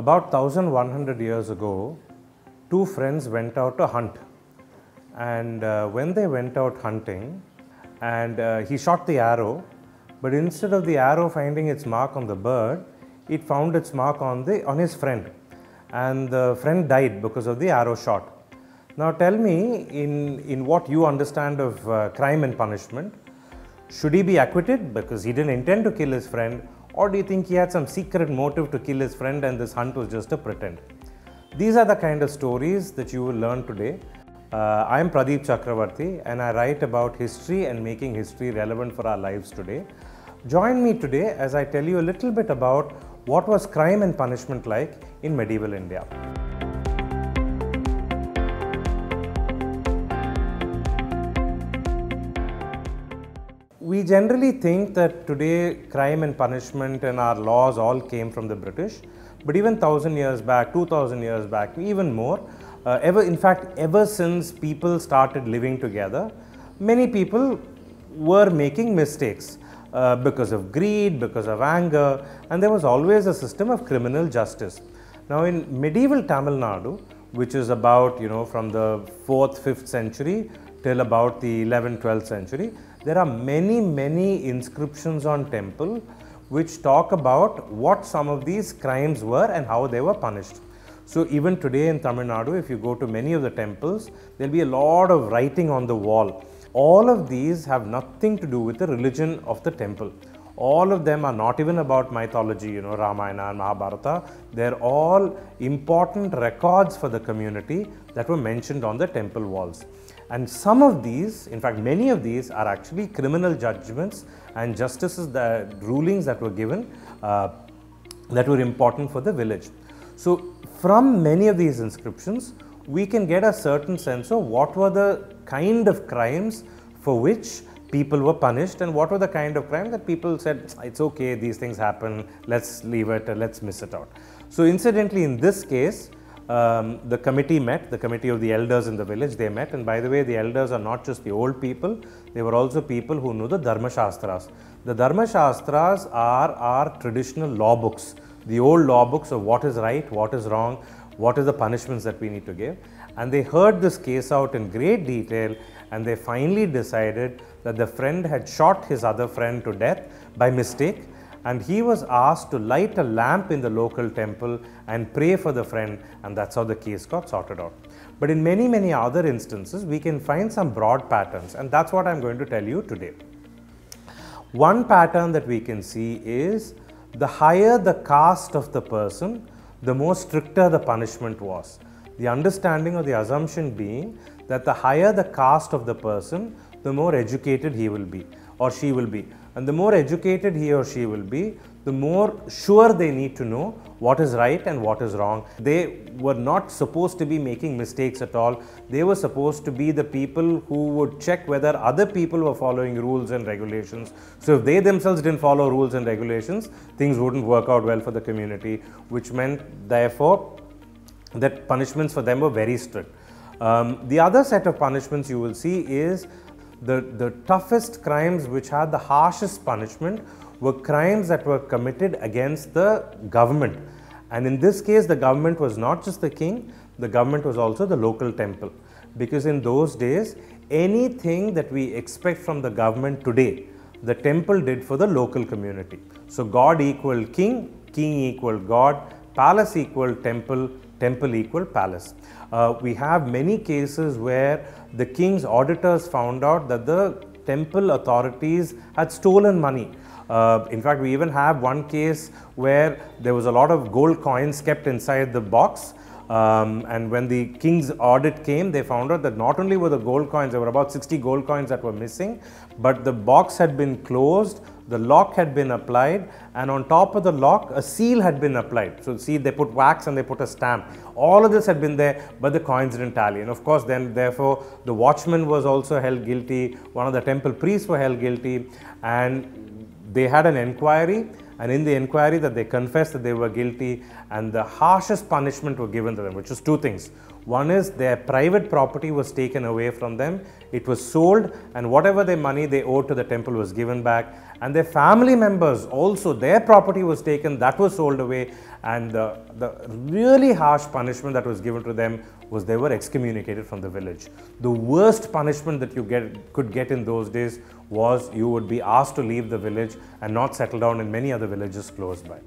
About 1100 years ago, two friends went out to hunt. And uh, when they went out hunting, and uh, he shot the arrow, but instead of the arrow finding its mark on the bird, it found its mark on, the, on his friend. And the friend died because of the arrow shot. Now tell me, in, in what you understand of uh, crime and punishment, should he be acquitted because he didn't intend to kill his friend, or do you think he had some secret motive to kill his friend and this hunt was just a pretend? These are the kind of stories that you will learn today. Uh, I am Pradeep Chakravarthy and I write about history and making history relevant for our lives today. Join me today as I tell you a little bit about what was crime and punishment like in medieval India. We generally think that today crime and punishment and our laws all came from the British, but even thousand years back, two thousand years back, even more, uh, ever in fact, ever since people started living together, many people were making mistakes uh, because of greed, because of anger, and there was always a system of criminal justice. Now, in medieval Tamil Nadu, which is about you know from the fourth, fifth century till about the 11th, 12th century, there are many, many inscriptions on temple which talk about what some of these crimes were and how they were punished. So even today in Tamil Nadu, if you go to many of the temples, there'll be a lot of writing on the wall. All of these have nothing to do with the religion of the temple. All of them are not even about mythology, you know, Ramayana and Mahabharata. They're all important records for the community that were mentioned on the temple walls. And some of these, in fact, many of these are actually criminal judgments and justices, the rulings that were given uh, that were important for the village. So, from many of these inscriptions, we can get a certain sense of what were the kind of crimes for which people were punished and what were the kind of crimes that people said, it's okay, these things happen, let's leave it, let's miss it out. So, incidentally, in this case, um, the committee met, the committee of the elders in the village, they met. And by the way, the elders are not just the old people, they were also people who knew the Dharma Shastras. The Dharma Shastras are our traditional law books, the old law books of what is right, what is wrong, what is the punishments that we need to give. And they heard this case out in great detail and they finally decided that the friend had shot his other friend to death by mistake and he was asked to light a lamp in the local temple and pray for the friend and that's how the case got sorted out. But in many many other instances we can find some broad patterns and that's what I'm going to tell you today. One pattern that we can see is the higher the caste of the person, the more stricter the punishment was. The understanding or the assumption being that the higher the caste of the person, the more educated he will be or she will be. And the more educated he or she will be, the more sure they need to know what is right and what is wrong. They were not supposed to be making mistakes at all. They were supposed to be the people who would check whether other people were following rules and regulations. So if they themselves didn't follow rules and regulations, things wouldn't work out well for the community, which meant therefore that punishments for them were very strict. Um, the other set of punishments you will see is the, the toughest crimes which had the harshest punishment were crimes that were committed against the government. And in this case, the government was not just the king, the government was also the local temple. Because in those days, anything that we expect from the government today, the temple did for the local community. So, God equal king, king equal God, palace equal temple, temple equal palace. Uh, we have many cases where the king's auditors found out that the temple authorities had stolen money. Uh, in fact, we even have one case where there was a lot of gold coins kept inside the box. Um, and when the king's audit came, they found out that not only were the gold coins, there were about 60 gold coins that were missing, but the box had been closed, the lock had been applied, and on top of the lock, a seal had been applied. So, see, they put wax and they put a stamp. All of this had been there, but the coins didn't tally. And of course, then, therefore, the watchman was also held guilty, one of the temple priests were held guilty, and they had an inquiry and in the inquiry that they confessed that they were guilty and the harshest punishment were given to them which was two things one is their private property was taken away from them it was sold and whatever their money they owed to the temple was given back and their family members also, their property was taken, that was sold away, and the, the really harsh punishment that was given to them was they were excommunicated from the village. The worst punishment that you get, could get in those days was you would be asked to leave the village and not settle down in many other villages close by.